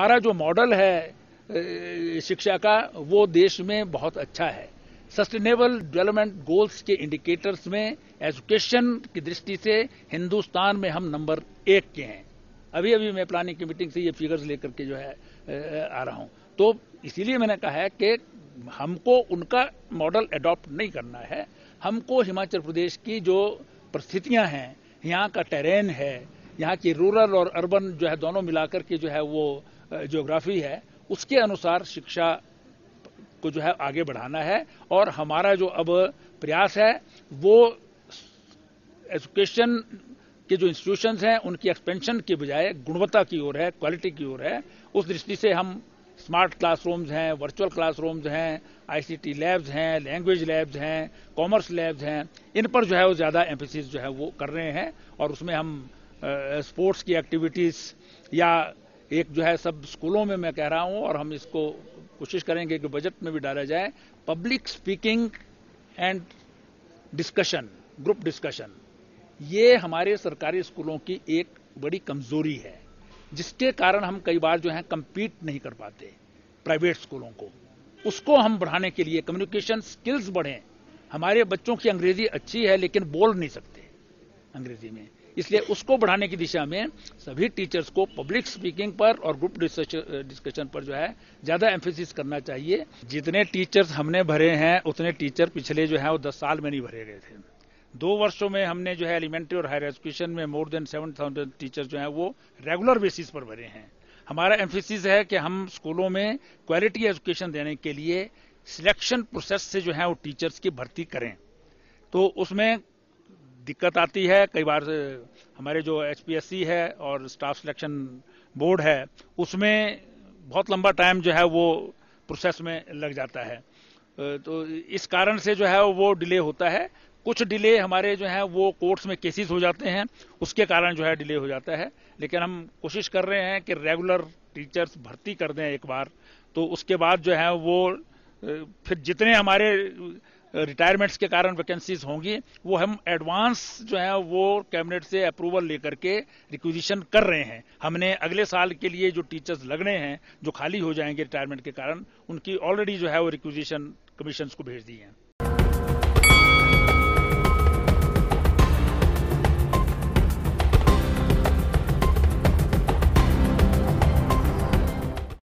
हमारा जो मॉडल है शिक्षा का, वो देश में बहुत अच्छा है। सस्टेनेबल डेवलपमेंट गोल्स के इंडिकेटर्स में एजुकेशन की दृष्टि से हिंदुस्तान में हम नंबर एक के हैं। अभी अभी मैं प्लानिंग की मीटिंग से ये फिगर्स लेकर के जो है आ रहा हूँ। तो इसीलिए मैंने कहा है कि हमको उनका मॉडल अडॉप्ट नहीं करना है। हमको हिमाचल प्रदेश की जो परिस्थितियाँ हैं, यहाँ का टेरेन है यहाँ की रूरल और अर्बन जो है दोनों मिलाकर के जो है वो ज्योग्राफी है, उसके अनुसार शिक्षा को जो है आगे बढ़ाना है और हमारा जो अब प्रयास है वो एजुकेशन के जो इंस्टीट्यूशन हैं, उनकी एक्सपेंशन के बजाय गुणवत्ता की ओर है क्वालिटी की ओर है। उस दृष्टि से हम स्मार्ट क्लासरूम्स हैं वर्चुअल क्लासरूम्स हैं आईसीटी लैब्स हैं लैंग्वेज लैब्स हैं कॉमर्स लैब्स हैं, इन पर जो है वो ज़्यादा एम्फोसिस जो है वो कर रहे हैं और उसमें हम स्पोर्ट्स की एक्टिविटीज़ या एक जो है सब स्कूलों में मैं कह रहा हूँ और हम इसको कोशिश करेंगे कि बजट में भी डाला जाए। Public speaking and discussion group discussion ये हमारे सरकारी स्कूलों की एक बड़ी कमज़ोरी है, जिसके कारण हम कई बार जो है कंपीट नहीं कर पाते प्राइवेट स्कूलों को। उसको हम बढ़ाने के लिए कम्युनिकेशन स्किल्स बढ़े। हमारे बच्चों की अंग्रेज़ी अच्छी है, लेकिन बोल नहीं सकते अंग्रेज़ी में। इसलिए उसको बढ़ाने की दिशा में सभी टीचर्स को पब्लिक स्पीकिंग पर और ग्रुप डिस्कशन पर जो है, ज़्यादा एम्फोसिस करना चाहिए। जितने टीचर्स हमने भरे हैं, उतने टीचर पिछले जो है, वो दस साल में नहीं भरे गए थे। दो वर्षों में हमने जो है एलिमेंट्री और हायर एजुकेशन में more than seven thousand teacher जो है, वो रेगुलर बेसिस पर भरे हैं। हमारा एम्फोसिस है कि हम स्कूलों में क्वालिटी एजुकेशन देने के लिए सिलेक्शन प्रोसेस से जो है, वो टीचर्स की भर्ती करें। तो उसमें दिक्कत आती है, कई बार हमारे जो एचपीएससी है और स्टाफ सिलेक्शन बोर्ड है, उसमें बहुत लंबा टाइम जो है वो प्रोसेस में लग जाता है। तो इस कारण से जो है वो डिले होता है। कुछ डिले हमारे जो है वो कोर्ट्स में केसेस हो जाते हैं, उसके कारण जो है डिले हो जाता है। लेकिन हम कोशिश कर रहे हैं कि रेगुलर टीचर्स भर्ती कर दें एक बार तो उसके बाद जो है वो फिर जितने हमारे रिटायरमेंट्स के कारण वैकेंसीज होंगी, वो हम एडवांस जो है, वो कैबिनेट से अप्रूवल लेकर के रिक्विजिशन कर रहे हैं। हमने अगले साल के लिए जो टीचर्स लगने हैं, जो खाली हो जाएँगे रिटायरमेंट के कारण, उनकी ऑलरेडी जो है वो रिक्विजिशन कमीशन को भेज दी है।